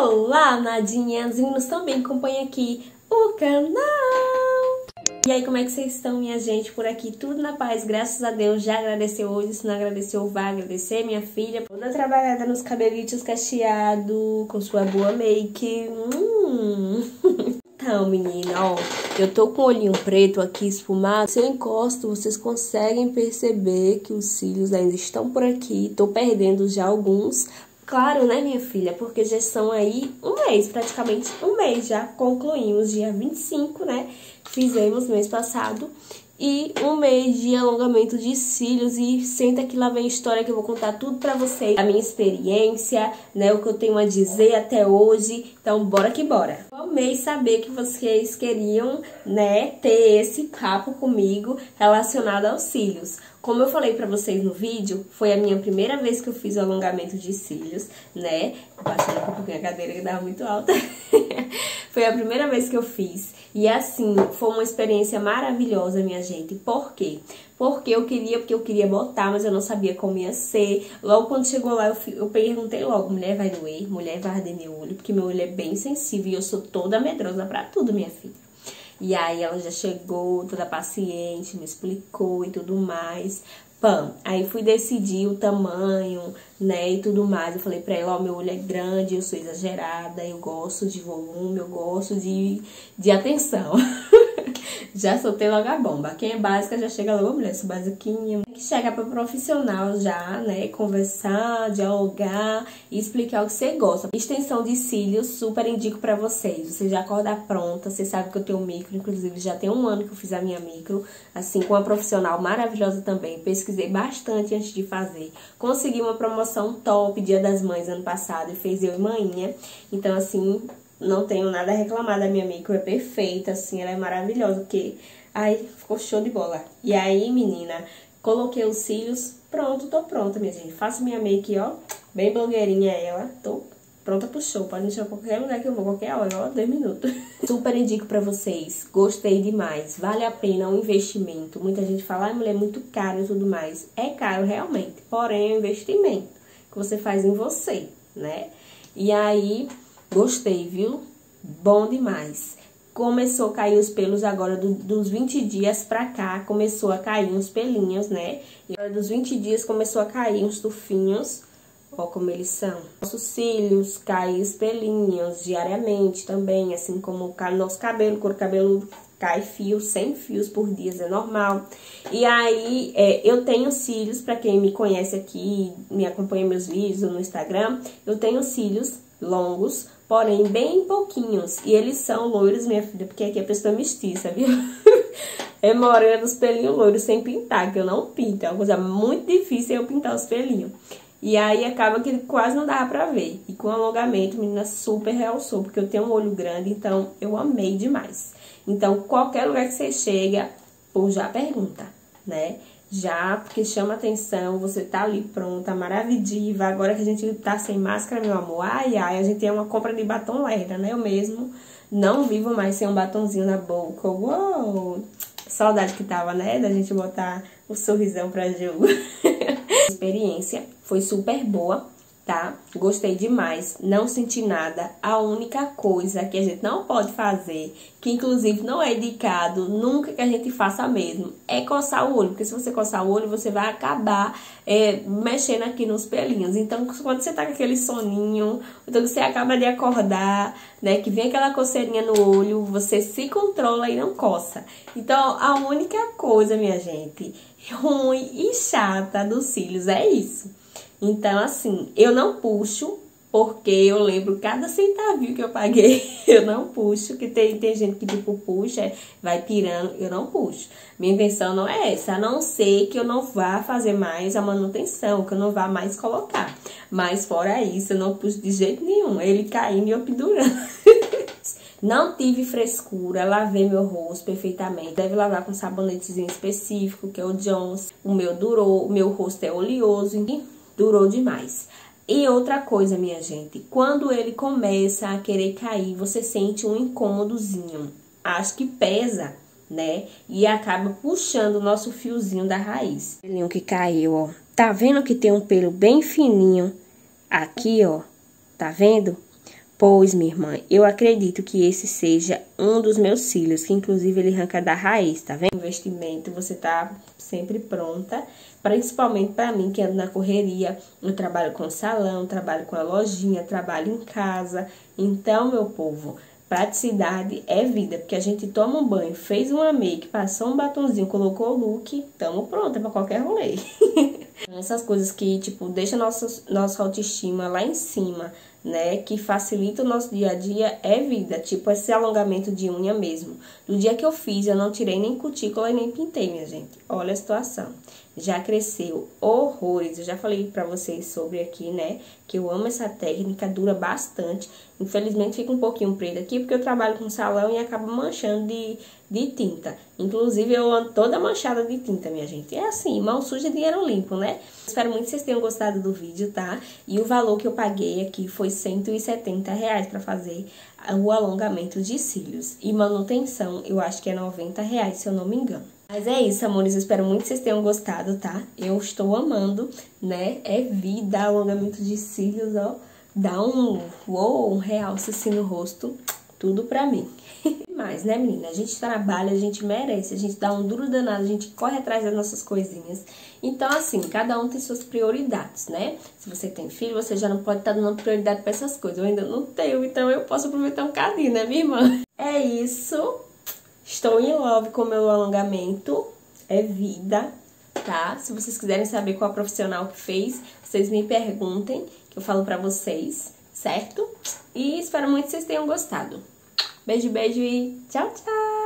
Olá, nadinhas! Meninos também acompanham aqui o canal! E aí, como é que vocês estão, minha gente? Por aqui, tudo na paz, graças a Deus. Já agradeceu hoje, se não agradeceu, vai agradecer. Minha filha, toda trabalhada nos cabelitos cacheados, com sua boa make. Hum. Então, menina, ó, eu tô com o olhinho preto aqui esfumado. Se eu encosto, vocês conseguem perceber que os cílios ainda estão por aqui. Tô perdendo já alguns, Claro, né, minha filha? Porque já são aí um mês, praticamente um mês já. Concluímos dia 25, né? Fizemos mês passado. E um mês de alongamento de cílios. E senta que lá vem história que eu vou contar tudo pra vocês. A minha experiência, né? O que eu tenho a dizer até hoje. Então, bora que bora. Amei saber que vocês queriam, né, ter esse papo comigo relacionado aos cílios. Como eu falei pra vocês no vídeo, foi a minha primeira vez que eu fiz o alongamento de cílios, né? Baixando um pouquinho a cadeira que dava muito alta. foi a primeira vez que eu fiz. E assim, foi uma experiência maravilhosa, minha gente. Por quê? Porque eu queria, porque eu queria botar, mas eu não sabia como ia ser. Logo quando chegou lá, eu, eu perguntei logo, mulher vai doer? Mulher vai arder meu olho? Porque meu olho é bem sensível e eu sou toda medrosa pra tudo, minha filha. E aí ela já chegou, toda paciente, me explicou e tudo mais. Pam, aí fui decidir o tamanho, né, e tudo mais. Eu falei pra ela, ó, meu olho é grande, eu sou exagerada, eu gosto de volume, eu gosto de, de atenção. já soltei logo a bomba. Quem é básica já chega logo, mulher, sou basiquinha. Que chega para profissional já, né? Conversar, dialogar e explicar o que você gosta. Extensão de cílios, super indico para vocês. Você já acorda pronta, você sabe que eu tenho micro, inclusive já tem um ano que eu fiz a minha micro, assim, com uma profissional maravilhosa também. Pesquisei bastante antes de fazer. Consegui uma promoção top, Dia das Mães, ano passado, e fez eu e manhinha. Então, assim, não tenho nada a reclamar da minha micro, é perfeita, assim, ela é maravilhosa, porque... Ai, ficou show de bola. E aí, menina, coloquei os cílios, pronto, tô pronta, minha gente. Faço minha make, ó, bem blogueirinha ela, tô pronta pro show. Pode me qualquer lugar que eu vou, qualquer hora, ó, dois minutos. Super indico pra vocês, gostei demais, vale a pena o um investimento. Muita gente fala, ai, mulher, é muito caro e tudo mais. É caro, realmente, porém é um investimento que você faz em você, né? E aí Gostei, viu? Bom demais. Começou a cair os pelos agora do, dos 20 dias pra cá, começou a cair uns pelinhos, né? E agora dos 20 dias começou a cair uns tufinhos, ó como eles são. Nossos cílios, caem os pelinhos diariamente também, assim como o nosso cabelo, cor cabeludo cai fios, 100 fios por dia, é normal. E aí, é, eu tenho cílios, para quem me conhece aqui, me acompanha meus vídeos no Instagram, eu tenho cílios longos, porém bem pouquinhos. E eles são loiros, minha filha, porque aqui a pessoa é mestiça, viu? é morena dos pelinhos loiros sem pintar, que eu não pinto. É uma coisa muito difícil eu pintar os pelinhos. E aí acaba que quase não dava pra ver. E com alongamento, menina, super realçou, porque eu tenho um olho grande, então eu amei demais. Então, qualquer lugar que você chega, por já pergunta, né? Já, porque chama atenção, você tá ali pronta, maravilhosa. Agora que a gente tá sem máscara, meu amor, ai, ai, a gente tem uma compra de batom lerda, né? Eu mesmo não vivo mais sem um batonzinho na boca. Uou! Saudade que tava, né? Da gente botar o sorrisão pra jogo. a experiência foi super boa tá? Gostei demais, não senti nada. A única coisa que a gente não pode fazer, que inclusive não é indicado, nunca que a gente faça mesmo, é coçar o olho. Porque se você coçar o olho, você vai acabar é, mexendo aqui nos pelinhos. Então, quando você tá com aquele soninho, então você acaba de acordar, né? Que vem aquela coceirinha no olho, você se controla e não coça. Então, a única coisa, minha gente, ruim e chata dos cílios é isso então, assim, eu não puxo, porque eu lembro cada centavinho que eu paguei, eu não puxo, que tem, tem gente que tipo puxa, vai tirando, eu não puxo. Minha intenção não é essa, a não ser que eu não vá fazer mais a manutenção, que eu não vá mais colocar. Mas fora isso, eu não puxo de jeito nenhum, ele caindo e eu pendurando. Não tive frescura, lavei meu rosto perfeitamente. Deve lavar com sabonetezinho específico, que é o Jones. O meu durou, o meu rosto é oleoso. Enfim, durou demais. E outra coisa, minha gente, quando ele começa a querer cair, você sente um incômodozinho. Acho que pesa, né? E acaba puxando o nosso fiozinho da raiz. Pelinho que caiu, ó. Tá vendo que tem um pelo bem fininho aqui, ó? Tá vendo? Pois, minha irmã, eu acredito que esse seja um dos meus cílios, que inclusive ele arranca da raiz, tá vendo? Investimento, você tá sempre pronta, principalmente para mim que ando na correria, eu trabalho com salão, trabalho com a lojinha, trabalho em casa. Então, meu povo, praticidade é vida, porque a gente toma um banho, fez uma make, passou um batonzinho, colocou o look, tamo pronta para qualquer rolê. Essas coisas que, tipo, deixa nossa, nossa autoestima lá em cima, né, que facilita o nosso dia a dia é vida, tipo esse alongamento de unha mesmo. No dia que eu fiz, eu não tirei nem cutícula e nem pintei, minha gente. Olha a situação. Já cresceu horrores. Eu já falei pra vocês sobre aqui, né, que eu amo essa técnica, dura bastante. Infelizmente fica um pouquinho preto aqui, porque eu trabalho com salão e acaba manchando de, de tinta. Inclusive, eu ando toda manchada de tinta, minha gente. É assim, mão suja, dinheiro limpo, né? Espero muito que vocês tenham gostado do vídeo, tá? E o valor que eu paguei aqui foi 170 reais pra fazer o alongamento de cílios. E manutenção, eu acho que é 90 reais, se eu não me engano. Mas é isso, amores. Eu espero muito que vocês tenham gostado, tá? Eu estou amando, né? É vida, alongamento de cílios, ó. Dá um uou, um realce assim no rosto. Tudo pra mim. Mas, né, menina? A gente trabalha, a gente merece, a gente dá um duro danado, a gente corre atrás das nossas coisinhas. Então, assim, cada um tem suas prioridades, né? Se você tem filho, você já não pode estar tá dando prioridade pra essas coisas. Eu ainda não tenho, então eu posso aproveitar um cadinho, né, minha irmã? É isso. Estou em love com meu alongamento. É vida, tá? Se vocês quiserem saber qual profissional que fez, vocês me perguntem, que eu falo pra vocês, certo? E espero muito que vocês tenham gostado. Beijo, beijo e tchau, tchau!